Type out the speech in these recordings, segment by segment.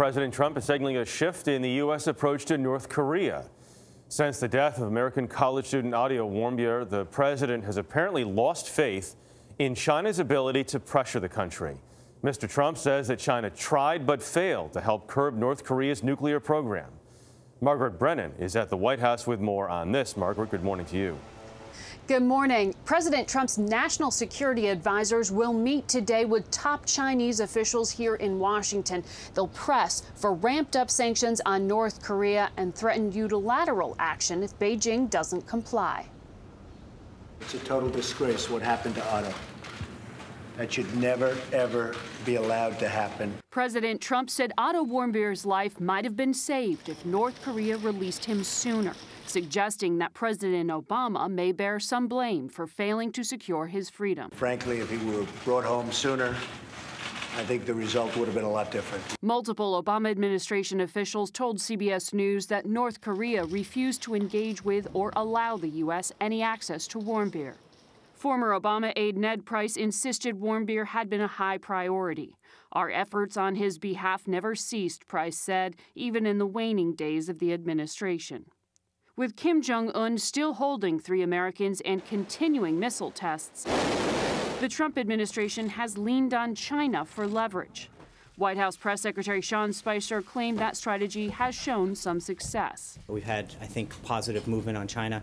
President Trump is signaling a shift in the U.S. approach to North Korea. Since the death of American college student Otto Warmbier, the president has apparently lost faith in China's ability to pressure the country. Mr. Trump says that China tried but failed to help curb North Korea's nuclear program. Margaret Brennan is at the White House with more on this. Margaret, good morning to you. Good morning. President Trump's national security advisors will meet today with top Chinese officials here in Washington. They'll press for ramped up sanctions on North Korea and threaten unilateral action if Beijing doesn't comply. It's a total disgrace what happened to Otto. That should never, ever be allowed to happen. President Trump said Otto Warmbier's life might have been saved if North Korea released him sooner suggesting that President Obama may bear some blame for failing to secure his freedom. Frankly, if he were brought home sooner, I think the result would have been a lot different. Multiple Obama administration officials told CBS News that North Korea refused to engage with or allow the U.S. any access to Warmbier. Former Obama aide Ned Price insisted Warmbier had been a high priority. Our efforts on his behalf never ceased, Price said, even in the waning days of the administration. With Kim Jong un still holding three Americans and continuing missile tests, the Trump administration has leaned on China for leverage. White House Press Secretary Sean Spicer claimed that strategy has shown some success. We've had, I think, positive movement on China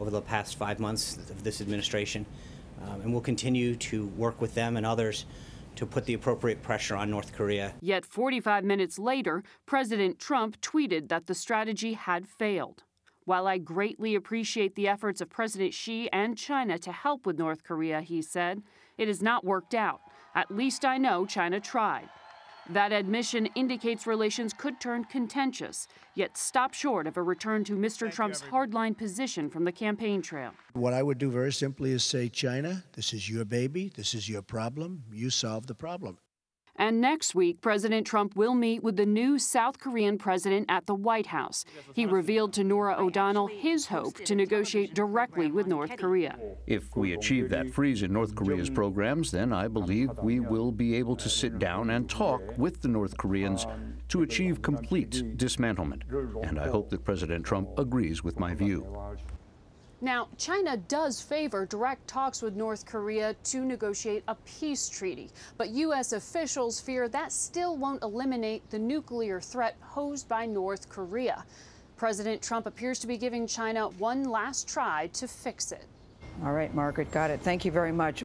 over the past five months of this administration, um, and we'll continue to work with them and others to put the appropriate pressure on North Korea. Yet 45 minutes later, President Trump tweeted that the strategy had failed. While I greatly appreciate the efforts of President Xi and China to help with North Korea, he said, it has not worked out. At least I know China tried. That admission indicates relations could turn contentious, yet stop short of a return to Mr. Thank Trump's hardline position from the campaign trail. What I would do very simply is say, China, this is your baby, this is your problem, you solve the problem. And next week, President Trump will meet with the new South Korean president at the White House. He revealed to Norah O'Donnell his hope to negotiate directly with North Korea. If we achieve that freeze in North Korea's programs, then I believe we will be able to sit down and talk with the North Koreans to achieve complete dismantlement. And I hope that President Trump agrees with my view. Now, China does favor direct talks with North Korea to negotiate a peace treaty, but U.S. officials fear that still won't eliminate the nuclear threat posed by North Korea. President Trump appears to be giving China one last try to fix it. All right, Margaret, got it. Thank you very much.